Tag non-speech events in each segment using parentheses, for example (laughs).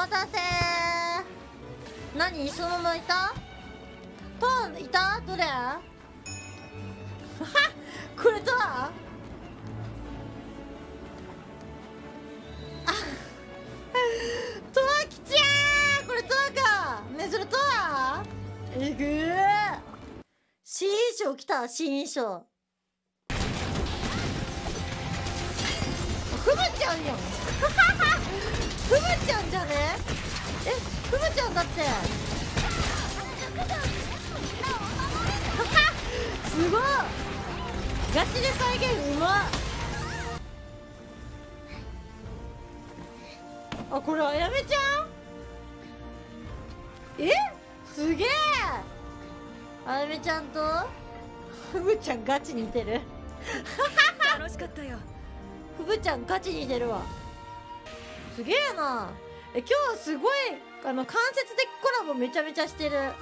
待たせ何そのままいた？トーンいた？どれ？は (laughs) これ (laughs) トーンあトアきちゃーこれトアか？ねそれトアえぐー。新衣装来た新衣装。ふぶちゃんやんだってすごいガチで再現うまっ。あこれあやめちゃん？え？すげえ。あやめちゃんと？ふぶちゃんガチ似てる。楽しかったよ。ふぶちゃんガチ似てるわ。すげえな。え今日すごいあの間接的コラボめちゃめちゃしてる。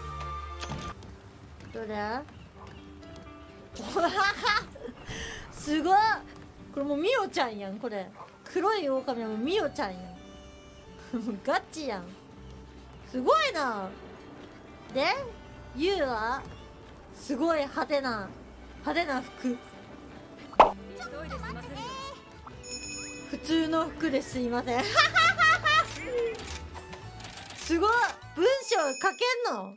どれ？すごい。これもうみおちゃんやんこれ。黒い狼はもうみおちゃんやん。もうガチやん。すごいな。でゆうはすごい派手な派手な服。普通の服ですいませんすごい。文章書けんの？